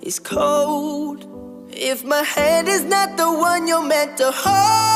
It's cold. If my hand is not the one you're meant to hold.